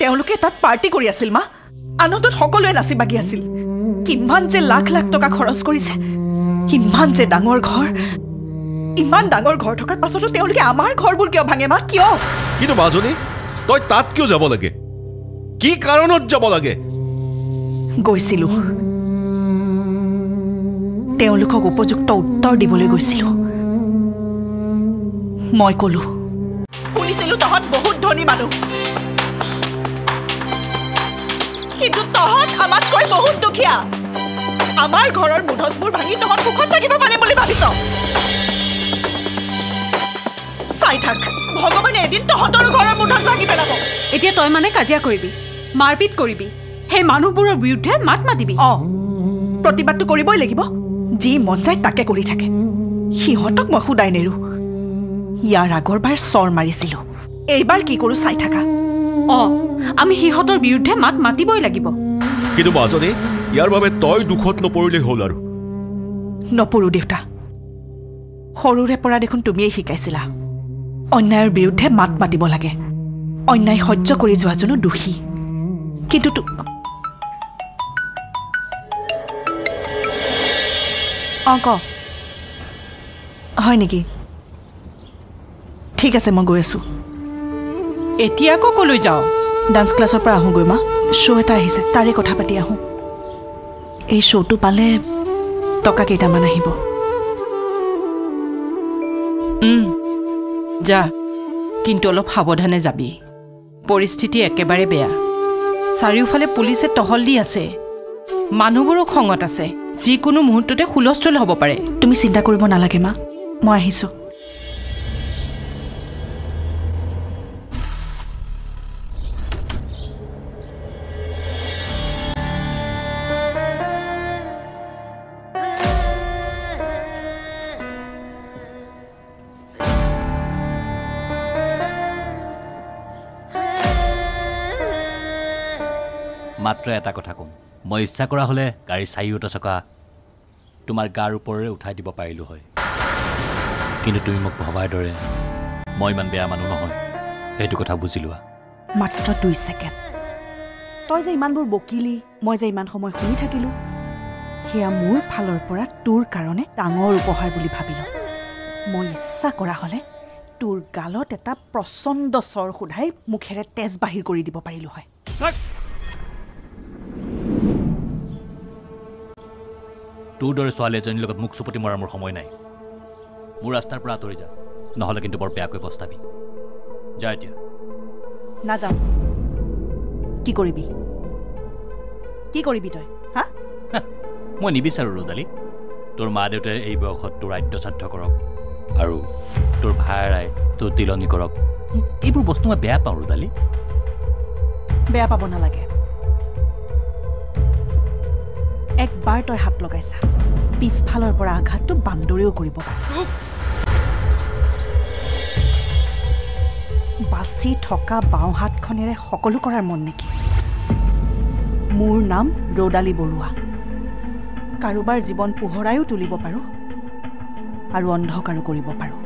তেওঁলোকে তাত পাৰ্টি কৰি আছিল মা। আনন্দত সকলোৱে নাচি বাগি আছিল। কিমান যে লাখ লাখ টকা খৰচ কৰিছে কিমান যে ডাঙৰ ঘৰ। ইমান ডাঙৰ ঘৰ থকাৰ পাছতো তেওঁলোকে আমাৰ ঘৰবোৰ কিয় ভাঙে মা? কিয়? কিন্তু মাজনী তই তাত কিয় যাব লাগে? কি কাৰণত যাব লাগে? গৈছিলো। তেওঁলোকক উপযুক্ত উত্তৰ দিবলৈ গৈছিলো। মই কলো শুনিছিলো তহঁত বহুত ধনী মানুহ। কিন্তু তহঁত আমাতকৈ বহুত দুখীয়া? আমাৰ ঘৰৰ মুধচবোৰ ভাঙি তহঁত সুখত থাকিব পাৰে বুলি ভাবিছ। চাই থাক ভগৱানে এদিন তহঁতৰো ঘৰৰ মুধচ ভাঙি পেলাব। এতিয়া তই মানে কাজিয়া কৰিবি মাৰপিট কৰিবি সেই মানুহবোৰৰ বিৰুদ্ধে মাত মাতিবি। অ প্ৰতিবাদটো কৰিবই লাগিব। যি মন যায় তাকে কৰি থাকে। সিহঁতক মই সোধাই নেৰো। ইয়াৰ আগৰবাৰ চৰ মাৰিছিলো। এইবাৰ কি কৰো চাই থাকা। অ আমি সিহঁতৰ বিৰুদ্ধে মাত মাতিবই লাগিব। কিন্তু মাজনী ইয়াৰ বাবে তই দুখত নপৰিলেই হ'ল আৰু। নপৰো দেউতা। সৰুৰে পৰা দেখোন তুমিয়েই শিকাইছিলা। অন্যায়ৰ বিৰুদ্ধে মাত মাতিব লাগে। অন্যায় সহ্য কৰি যোৱাজনো দোষী। কিন্তু অঁ ক হয় নেকি? ঠিক আছে মই গৈ আছোঁ। এতিয়া আকৌ কলৈ যাওঁ? ডান্স ক্লাছৰ পৰা আহোঁগৈ মা। শ্ব' এটা আহিছে তাৰে কথা পাতি আহোঁ। এই শ্ব'টো পালে টকা কেইটামান আহিব। যা কিন্তু অলপ সাৱধানে যাবি। পৰিস্থিতি একেবাৰে বেয়া। চাৰিওফালে পুলিচে টহল দি আছে। মানুহবোৰো খঙত আছে। যিকোনো মুহূৰ্ততে হুলস্থুল হ'ব পাৰে। তুমি চিন্তা কৰিব নালাগে মা। মই আহিছোঁ। মাত্ৰ এটা কথা ক'ম। মই ইচ্ছা কৰা হ'লে গাড়ী চাৰিওটা চকা তোমাৰ গাৰ ওপৰেৰে উঠাই দিব পাৰিলোঁ হয়। কিন্তু তুমি মোক ভবাৰ দৰে মই ইমান বেয়া মানুহ নহয়। সেইটো কথা বুজি লোৱা। মাত্ৰ দুই ছেকেণ্ড। তই যে ইমানবোৰ বকিলি মই যে ইমান সময় শুনি থাকিলোঁ সেয়া মোৰ ফালৰ পৰা তোৰ কাৰণে ডাঙৰ উপহাৰ বুলি ভাবিলোঁ। মই ইচ্ছা কৰা হ'লে তোৰ গালত এটা প্ৰচণ্ড চৰ সোধাই মুখেৰে তেজ বাহিৰ কৰি দিব পাৰিলোঁ হয়। তোৰ দৰে ছোৱালী এজনীৰ লগত মোক চুপতি মৰাৰ মোৰ সময় নাই। মোৰ ৰাস্তাৰ পৰা আঁতৰি যা নহ'লে কিন্তু বৰ বেয়াকৈ পস্তাবি। যা এতিয়া। নাযাওঁ। কি কৰিবি? কি কৰিবি তই হা? মই নিবিচাৰোঁ ৰ'দালি। তোৰ মা দেউতাই এই বয়সত তোৰ আদ্যশ্ৰাদ্ধ কৰক আৰু তোৰ ভায়েৰাই তোৰ তিলনি কৰক। এইবোৰ বস্তু মই বেয়া পাওঁ ৰ'দালি। বেয়া পাব নালাগে। একবাৰ তই হাত লগাইছা। পিছফালৰ পৰা আঘাতটো বান্দৰেও কৰিব পাৰে। বাচি থকা বাওঁ হাতখনেৰে সকলো কৰাৰ মন নেকি? মোৰ নাম ৰৌদালি বৰুৱা। কাৰোবাৰ জীৱন পোহৰাইও তুলিব পাৰোঁ আৰু অন্ধকাৰো কৰিব পাৰোঁ।